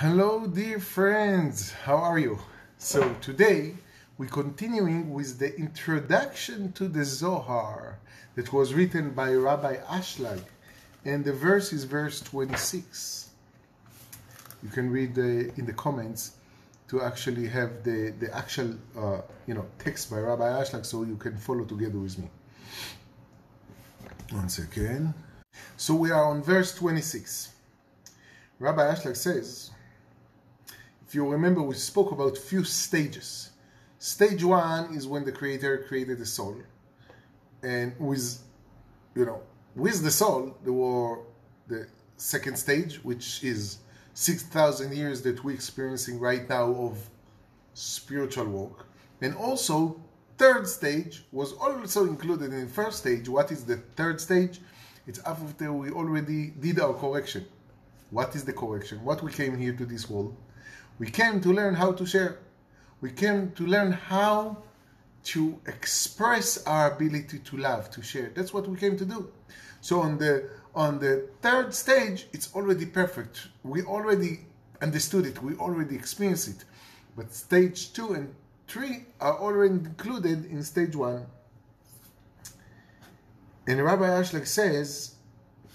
Hello, dear friends. How are you? So today we're continuing with the introduction to the Zohar that was written by Rabbi Ashlag, and the verse is verse 26. You can read the, in the comments to actually have the the actual uh, you know text by Rabbi Ashlag, so you can follow together with me. One second. So we are on verse 26. Rabbi Ashlag says, if you remember, we spoke about few stages. Stage one is when the creator created the soul. And with, you know, with the soul, there were the second stage, which is 6,000 years that we're experiencing right now of spiritual work. And also, third stage was also included in the first stage. What is the third stage? It's after we already did our correction. What is the correction? What we came here to this world? We came to learn how to share. We came to learn how to express our ability to love, to share. That's what we came to do. So on the on the third stage, it's already perfect. We already understood it. We already experienced it. But stage two and three are already included in stage one. And Rabbi Ashlag says,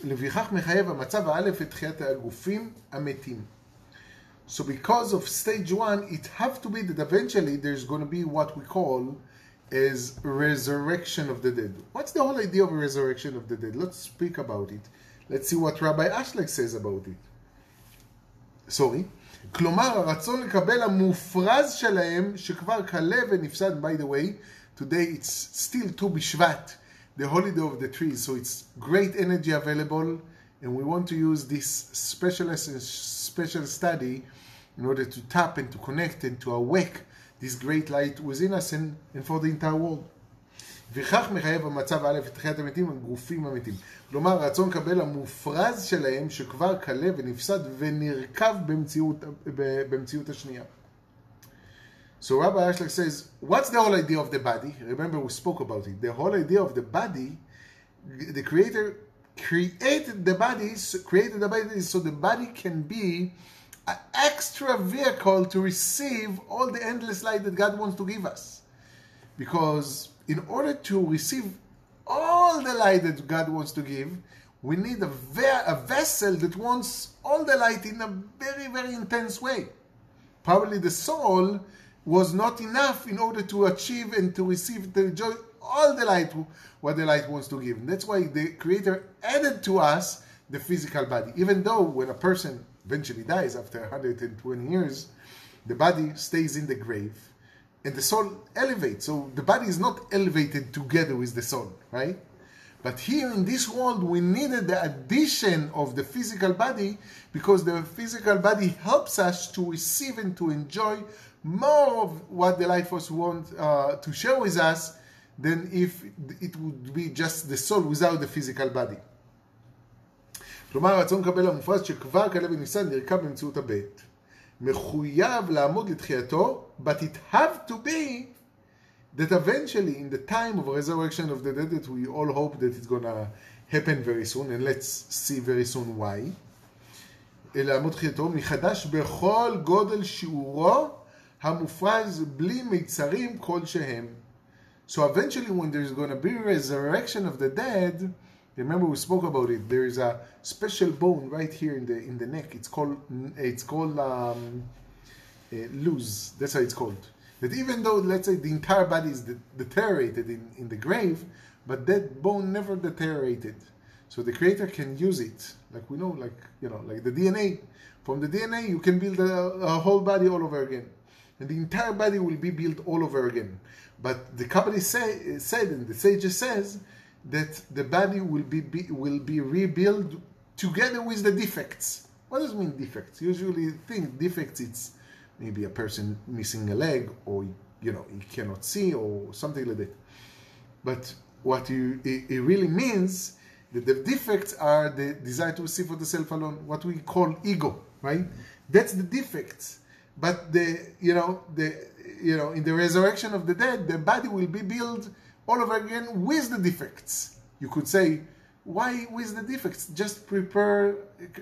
לפיכך מחייב המצב האלף את תחיית הגופים המתים. So because of stage one, it have to be that eventually there's going to be what we call as resurrection of the dead. What's the whole idea of a resurrection of the dead? Let's speak about it. Let's see what Rabbi Ashlag says about it. Sorry. כלומר, הרצון לקבל המופרז שלהם, שכבר קלה ונפסד, by the way, today it's still ט"ו בשבט, the holiday of the trees, so it's great energy available, and we want to use this special lesson, special study in order to tap and to connect and to awake this great light within us and, and for the entire world. וכך מחייב המצב א' את תחיית המתים הגופים המתים. כלומר, הרצון לקבל המופרז שלהם שכבר קלה ונפסד ונרקב במציאות, במציאות השנייה. So Rabbi Ashlag says, what's the whole idea of the body? Remember we spoke about it. The whole idea of the body, the creator created the body, created the body so the body can be an extra vehicle to receive all the endless light that God wants to give us. Because in order to receive all the light that God wants to give, we need a, a vessel that wants all the light in a very, very intense way. Probably the soul was not enough in order to achieve and to receive the joy, all the light, what the light wants to give. And that's why the Creator added to us the physical body. Even though when a person eventually dies after 120 years, the body stays in the grave and the soul elevates. So the body is not elevated together with the soul, right? But here in this world, we needed the addition of the physical body because the physical body helps us to receive and to enjoy more of what the light force wants uh, to share with us than if it would be just the soul without the physical body. כלומר, הרצון לקבל המופרז שכבר כלב וניסן נרקב במציאות הבית. מחויב לעמוד לתחייתו, but it have to be that eventually in the time of resurrection of the dead that we all hope that it's gonna happen very soon, and let's see very soon why. לעמוד תחייתו מחדש בכל גודל שיעורו המופרז בלי מיצרים כלשהם. So eventually when there's gonna be resurrection of the dead, Remember we spoke about it. There is a special bone right here in the in the neck. It's called it's called um, uh, luz. That's how it's called. That even though let's say the entire body is deteriorated in, in the grave, but that bone never deteriorated. So the creator can use it, like we know, like you know, like the DNA. From the DNA, you can build a, a whole body all over again, and the entire body will be built all over again. But the Kabbalah say, said, and the sages says that the body will be, be, will be rebuilt together with the defects. What does mean defects? Usually think defects it's maybe a person missing a leg or you know he cannot see or something like that. But what you it, it really means that the defects are the desire to receive for the self alone, what we call ego, right? That's the defects. But the you know the you know in the resurrection of the dead, the body will be built all over again with the defects. You could say why with the defects? Just prepare,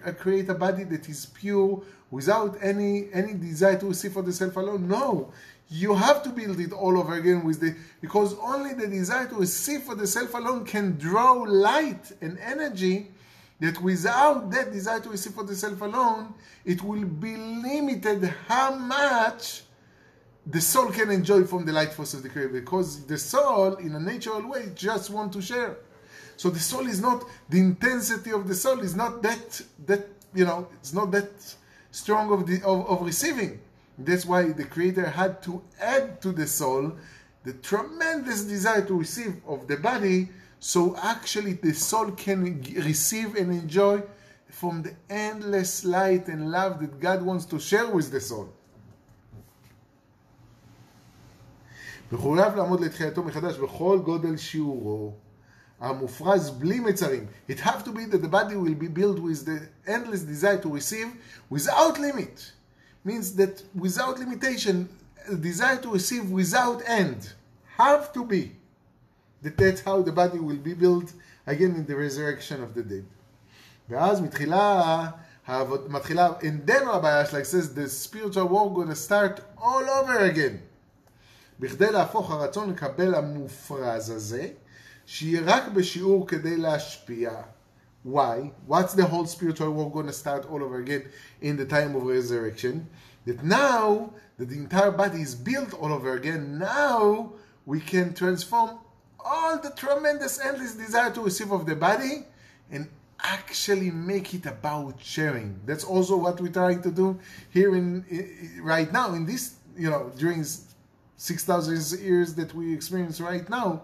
uh, create a body that is pure without any any desire to receive for the self alone. No, you have to build it all over again with the because only the desire to receive for the self alone can draw light and energy that without that desire to receive for the self alone, it will be limited how much the soul can enjoy from the light force of the creator because the soul in a natural way just want to share so the soul is not the intensity of the soul is not that that you know it's not that strong of the of, of receiving. That's why the creator had to add to the soul the tremendous desire to receive of the body so actually the soul can receive and enjoy from the endless light and love that God wants to share with the soul. מחויב לעמוד לתחילתו מחדש בכל גודל שיעורו המופרז בלי מצרים. It have to be that the body will be built with the endless desire to receive without limit. Means that without limitation, desire to receive without end. Have to be. That that's how the body will be built again in the resurrection of the dead. ואז מתחילה, מתחילה, and then Rabbi Ashlag says the spiritual war going to start all over again. בכדי להפוך הרצון לקבל המופרז הזה שיהיה רק בשיעור כדי להשפיע. Why? What's the whole spiritual war going to start all over again in the time of resurrection? That now that the entire body is built all over again, now we can transform all the tremendous endless desire to receive of the body and actually make it about sharing. That's also what we're trying to do here in, in right now in this, you know, during 6,000 years that we experience right now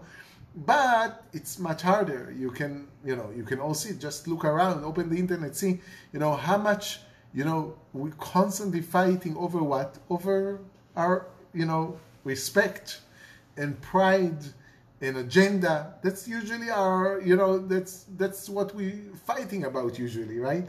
but it's much harder. You can you know you can all see just look around open the internet see you know how much you know we're constantly fighting over what? Over our you know respect and pride and agenda. That's usually our you know that's that's what we're fighting about usually right?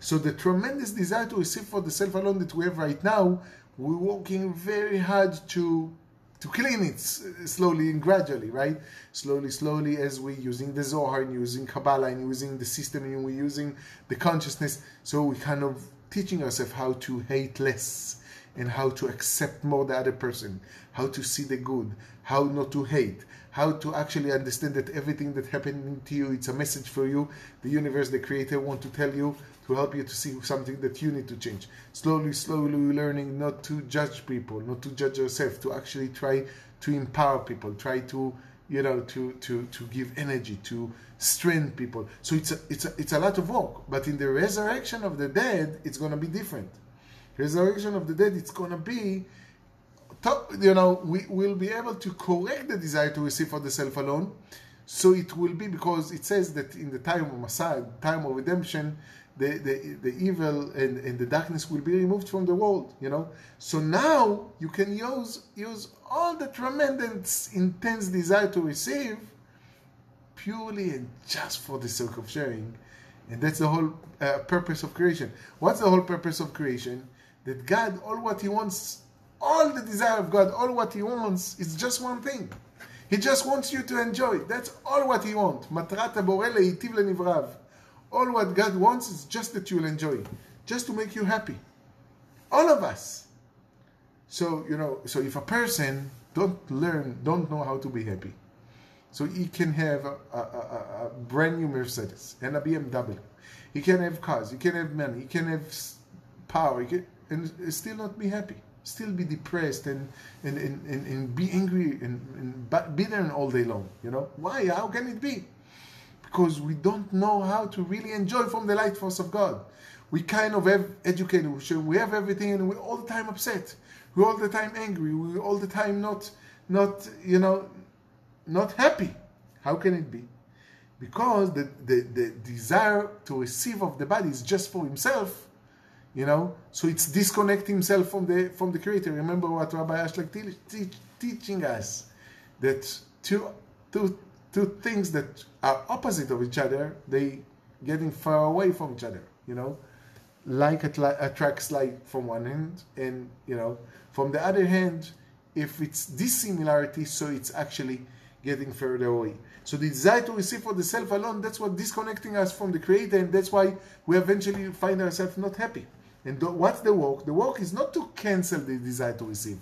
So the tremendous desire to receive for the self alone that we have right now we're working very hard to to clean it slowly and gradually, right? Slowly, slowly, as we're using the Zohar and using Kabbalah and using the system and we're using the consciousness. So we kind of teaching ourselves how to hate less and how to accept more the other person, how to see the good, how not to hate, how to actually understand that everything that happened to you, it's a message for you. The universe, the creator want to tell you to help you to see something that you need to change. Slowly, slowly learning not to judge people, not to judge yourself, to actually try to empower people, try to you know to to to give energy to strengthen people so it's a it's a it's a lot of work but in the resurrection of the dead it's going to be different resurrection of the dead it's going to be you know we will be able to correct the desire to receive for the self alone so it will be because it says that in the time of Messiah, time of redemption, the, the, the evil and, and the darkness will be removed from the world, you know. So now you can use use all the tremendous intense desire to receive purely and just for the sake of sharing. And that's the whole uh, purpose of creation. What's the whole purpose of creation? That God, all what He wants, all the desire of God, all what He wants is just one thing. He just wants you to enjoy. That's all what He wants. מטרת הבורא להיטיב לנבריו. All what God wants is just that you'll enjoy, just to make you happy. All of us. So, you know, so if a person don't learn, don't know how to be happy, so he can have a, a, a, a brand new Mercedes and a BMW. He can have cars, he can have money, he can have power, he can, and still not be happy. Still be depressed and, and, and, and, and be angry and, and bitter all day long. You know? Why? How can it be? because we don't know how to really enjoy from the light force of God. We kind of have educated, we have everything, and we're all the time upset. We're all the time angry. We're all the time not, not you know, not happy. How can it be? Because the, the, the desire to receive of the body is just for himself, you know. So it's disconnecting himself from the from the Creator. Remember what Rabbi Ashlag te- te- teaching us that two two two things that are opposite of each other, they getting far away from each other, you know. Like attracts light from one hand, and you know, from the other hand, if it's dissimilarity, so it's actually getting further away. So the desire to receive for the self alone, that's what disconnecting us from the Creator, and that's why we eventually find ourselves not happy. And what's the work? The work is not to cancel the desire to receive.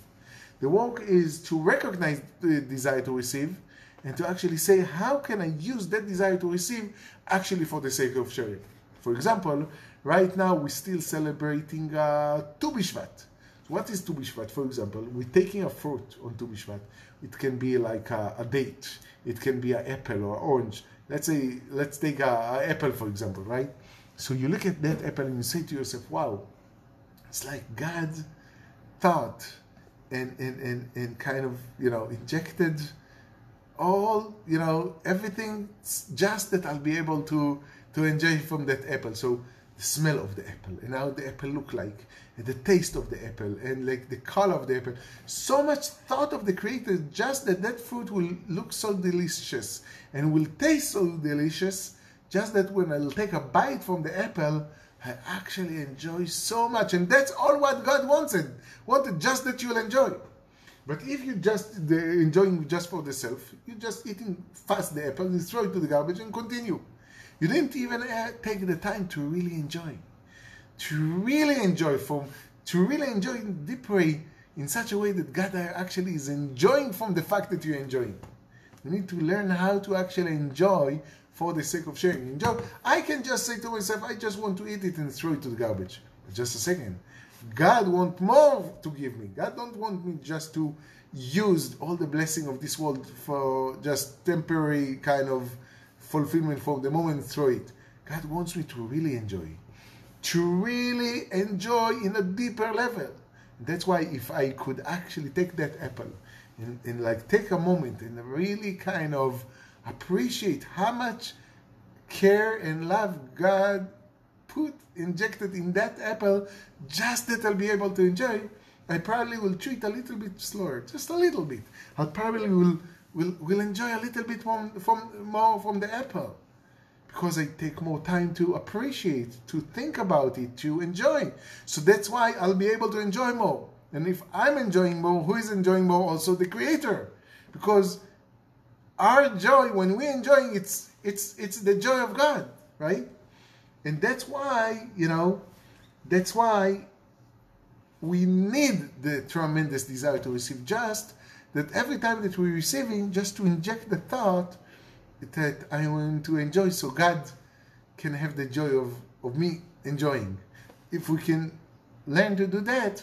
The work is to recognize the desire to receive and to actually say, how can I use that desire to receive actually for the sake of sharing? For example, right now we're still celebrating uh, Tu B'Shvat. What is Tu B'Shvat? For example, we're taking a fruit on Tu B'Shvat. It can be like a, a date. It can be an apple or orange. Let's say, let's take a, a apple for example, right? So you look at that apple and you say to yourself, wow, it's like God thought and, and, and, and kind of, you know, injected all, you know, everything just that I'll be able to, to enjoy from that apple. So the smell of the apple and how the apple look like and the taste of the apple and like the color of the apple so much thought of the creator just that that fruit will look so delicious and will taste so delicious just that when i'll take a bite from the apple i actually enjoy so much and that's all what god wanted wanted just that you'll enjoy but if you just enjoying just for the self you're just eating fast the apple throw it to the garbage and continue you didn't even uh, take the time to really enjoy. To really enjoy from to really enjoy deep way in such a way that God actually is enjoying from the fact that you're enjoying. You need to learn how to actually enjoy for the sake of sharing. in Enjoy. I can just say to myself, I just want to eat it and throw it to the garbage. Just a second. God want more to give me. God don't want me just to use all the blessing of this world for just temporary kind of fulfillment for the moment throw it. God wants me to really enjoy, to really enjoy in a deeper level. That's why if I could actually take that apple and, and like take a moment and really kind of appreciate how much care and love God put injected in that apple just that I'll be able to enjoy, I probably will chew it a little bit slower, just a little bit. I probably will will will enjoy a little bit from, from more from the apple because I take more time to appreciate, to think about it, to enjoy. So that's why I'll be able to enjoy more. And if I'm enjoying more, who is enjoying more? Also the creator. Because our joy, when we're enjoying, it's it's it's the joy of God, right? And that's why, you know, that's why we need the tremendous desire to receive just that every time that we're receiving, just to inject the thought that I want to enjoy so God can have the joy of, of me enjoying. If we can learn to do that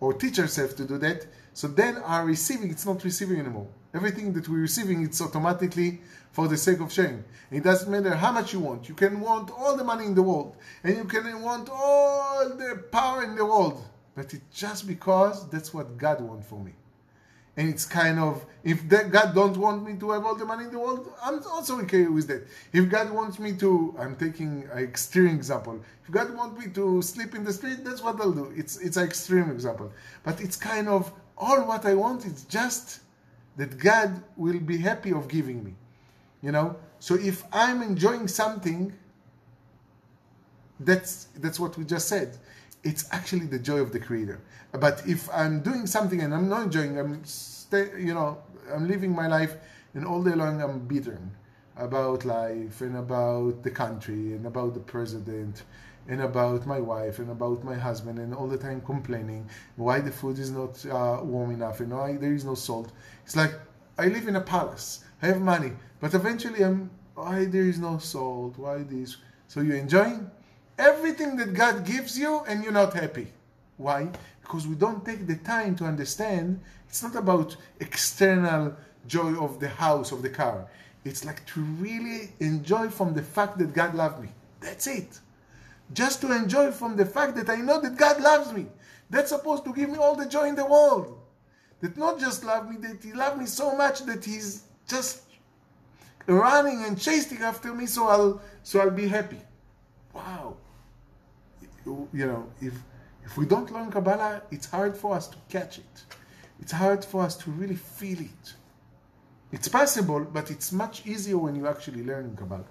or teach ourselves to do that, so then our receiving, it's not receiving anymore. Everything that we're receiving, it's automatically for the sake of sharing. It doesn't matter how much you want. You can want all the money in the world and you can want all the power in the world. But it's just because that's what God wants for me and it's kind of if that God don't want me to have all the money in the world, I'm also okay with that. If God wants me to, I'm taking an extreme example. If God wants me to sleep in the street, that's what I'll do. It's it's an extreme example, but it's kind of all what I want is just that God will be happy of giving me, you know. So if I'm enjoying something, that's that's what we just said. It's actually the joy of the Creator. But if I'm doing something and I'm not enjoying, I'm stay, you know, I'm living my life, and all day long I'm bitter about life and about the country and about the president and about my wife and about my husband and all the time complaining why the food is not uh, warm enough and why there is no salt. It's like I live in a palace. I have money, but eventually I'm why there is no salt? Why this? So you're enjoying everything that God gives you and you're not happy. Why? Because we don't take the time to understand it's not about external joy of the house, of the car. It's like to really enjoy from the fact that God loved me. That's it. Just to enjoy from the fact that I know that God loves me. That's supposed to give me all the joy in the world. That not just love me, that He loved me so much that He's just running and chasing after me so I'll so I'll be happy. Wow. You know, if if we don't learn Kabbalah, it's hard for us to catch it. It's hard for us to really feel it. It's possible, but it's much easier when you actually learn Kabbalah.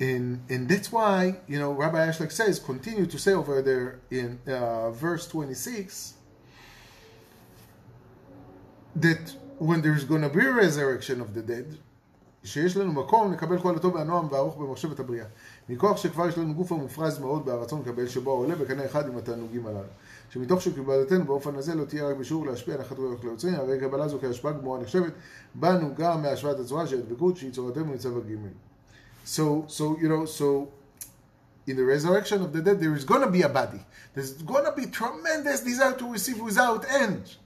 And, and that's why, you know, Rabbi Ashlag says, continue to say over there in uh, verse 26, that when there's going to be a resurrection of the dead, שיש לנו מקום לקבל כל הטוב והנועם והארוך במחשבת הבריאה. מכוח שכבר יש לנו גוף המופרז מאוד בהרצון לקבל, שבו העולה בקנה אחד עם התענוגים הללו. שמתוך שקבלתנו באופן הזה לא תהיה רק בשיעור להשפיע נחת רוח ליוצרים, הרי קבלה זו כהשפעה גמורה נחשבת, בנו גם מהשוואת הצורה של הדבקות שהיא צורתנו מצבע ג'. So, so, you know, so in the resurrection of the dead, there is going to be a body. There's going to be tremendous desire to receive without end.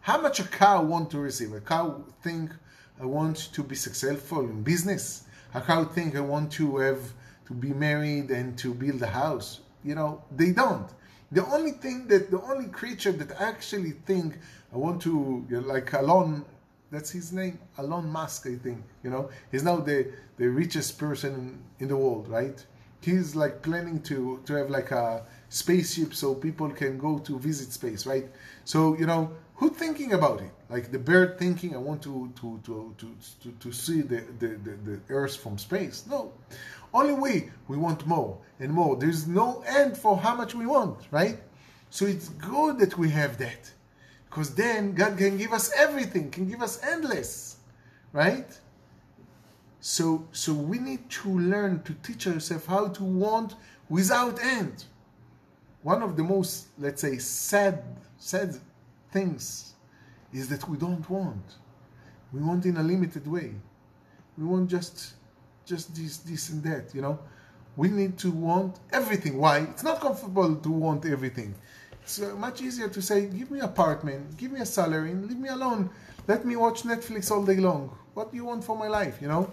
How much a cow want to receive? A cow think uh, I want to be successful in business. A cow think I want to have to be married and to build a house. You know, they don't. The only thing that the only creature that actually think I want to like Elon, that's his name, Elon Musk, I think. You know, he's now the the richest person in the world, right? He's like planning to to have like a spaceship so people can go to visit space, right? So you know, who thinking about it? Like the bird thinking, I want to to to to to, to see the, the, the, the Earth from space. No, only we we want more and more. There's no end for how much we want, right? So it's good that we have that, because then God can give us everything, can give us endless, right? So so we need to learn to teach ourselves how to want without end. One of the most, let's say, sad sad things is that we don't want. We want in a limited way. We want just just this, this and that, you know. We need to want everything. Why? It's not comfortable to want everything. It's much easier to say, give me apartment, give me a salary, and leave me alone. Let me watch Netflix all day long. What do you want for my life, you know?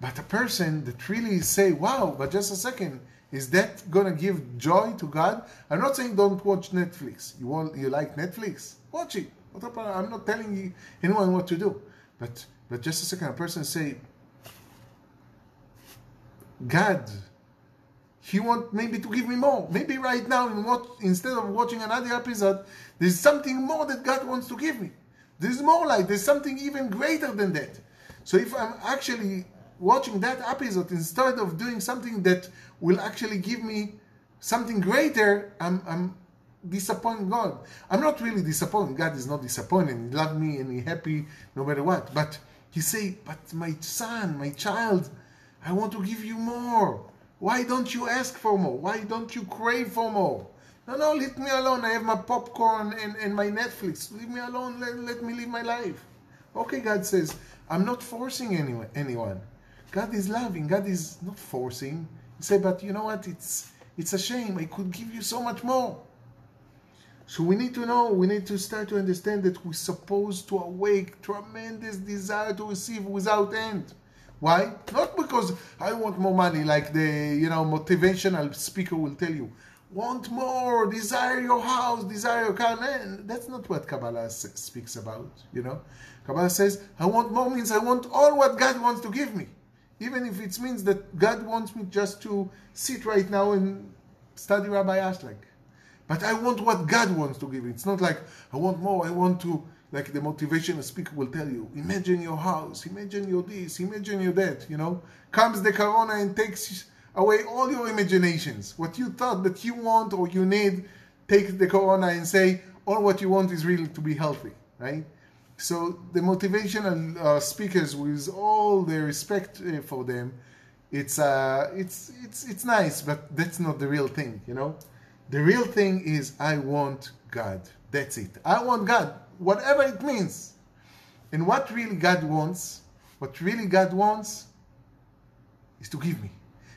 But a person that really say, wow, but just a second, is that gonna give joy to God? I'm not saying don't watch Netflix. You want you like Netflix? Watch it. I'm not telling you, anyone what to do. But but just a second, a person say, God, He want maybe to give me more. Maybe right now, in what, instead of watching another episode, there's something more that God wants to give me. There's more like there's something even greater than that. So if I'm actually watching that episode instead of doing something that will actually give me something greater, I'm, I'm disappointing God. I'm not really disappointed. God is not disappointed. He loves me and He happy no matter what. But He say, but my son, my child, I want to give you more. Why don't you ask for more? Why don't you crave for more? No, no, leave me alone. I have my popcorn and, and my Netflix. Leave me alone. Let, let me live my life. Okay, God says, I'm not forcing anyone. anyone. God is loving. God is not forcing. He said, but you know what? It's it's a shame. I could give you so much more. So we need to know, we need to start to understand that we're supposed to awake tremendous desire to receive without end. Why? Not because I want more money, like the you know motivational speaker will tell you. Want more, desire your house, desire your car. That's not what Kabbalah speaks about. You know, Kabbalah says, "I want more" means I want all what God wants to give me, even if it means that God wants me just to sit right now and study Rabbi Ashlag. But I want what God wants to give me. It's not like I want more. I want to like the motivational speaker will tell you, imagine your house, imagine your this, imagine your that, you know. Comes the corona and takes away all your imaginations. What you thought that you want or you need, takes the corona and say, all what you want is really to be healthy, right? So the motivational uh, speakers, with all the respect uh, for them, it's uh, it's it's it's nice, but that's not the real thing, you know. The real thing is I want God. That's it. I want God whatever it means. And what really God wants, what really God wants is to give me.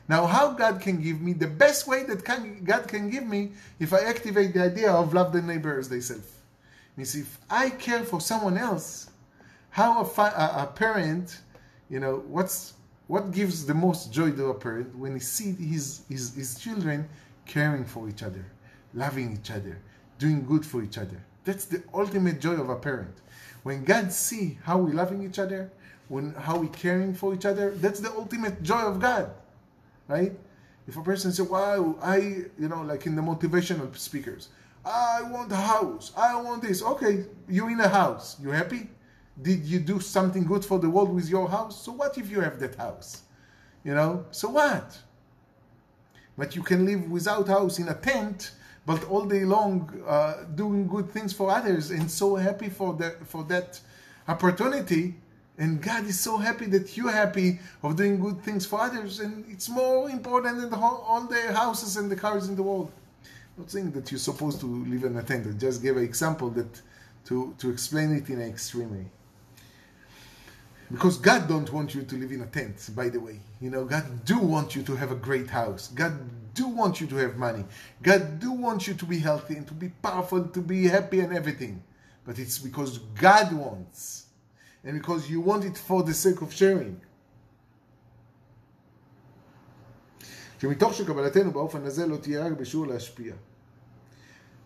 Now, how God can give me, the best way that can, God can give me, if I activate the idea of love the neighbor as thyself. Means if I care for someone else, how a, a, a, parent, you know, what's what gives the most joy to a parent when he sees his, his, his children caring for each other, loving each other, doing good for each other. That's the ultimate joy of a parent. When God see how we loving each other, when how we caring for each other, that's the ultimate joy of God, right? If a person say, "Wow, I," you know, like in the motivational speakers, I want a house, I want this. Okay, you in a house, you happy? Did you do something good for the world with your house? So what if you have that house? You know, so what? But you can live without house in a tent but all day long uh, doing good things for others and so happy for that for that opportunity and God is so happy that you're happy of doing good things for others, and it's more important than the whole, all the houses and the cars in the world. Not saying that you're supposed to live in a tent. I just gave an example that to, to explain it in an extreme way Because God don't want you to live in a tent, by the way. You know, God do want you to have a great house. God do want you to have money. God do want you to be healthy and to be powerful, to be happy and everything. But it's because God wants and because you want it for the sake of sharing. שמתוך שקבלתנו באופן הזה לא תהיה רק בשיעור להשפיע.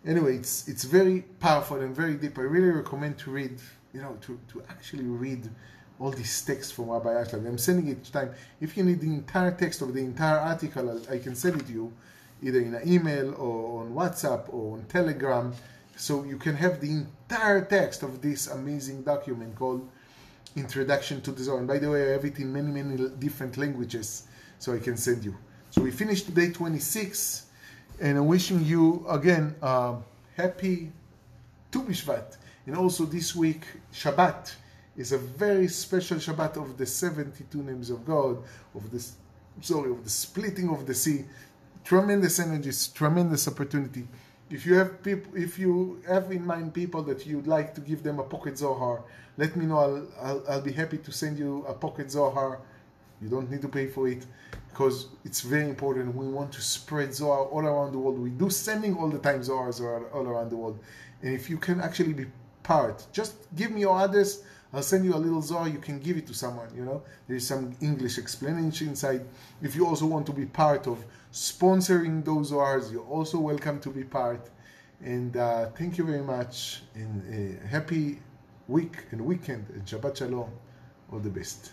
Anyway, it's, it's very powerful and very deep. I really recommend to read, you know, to, to actually read all these texts from Rabbi Ashlag. I'm sending it each time. If you need the entire text of the entire article, I can send it to you either in an email or on WhatsApp or on Telegram. So you can have the entire text of this amazing document called introduction to the Zohar. And by the way, I have it in many, many different languages, so I can send you. So we finished day 26, and I'm wishing you again happy Tu B'Shvat. And also this week, Shabbat is a very special Shabbat of the 72 names of God, of this, sorry, of the splitting of the sea. Tremendous energies, tremendous opportunity. If you have people, if you have in mind people that you'd like to give them a pocket Zohar, let me know. I'll, I'll, I'll be happy to send you a pocket Zohar. You don't need to pay for it because it's very important. We want to spread Zohar all around the world. We do sending all the time Zohars all around the world. And if you can actually be part, just give me your address. I'll send you a little Zohar. You can give it to someone. You know, there's some English explanation inside. If you also want to be part of sponsoring those Zohars, you're also welcome to be part. And uh, thank you very much. And uh, happy week and weekend Shabbat Shalom. All the best.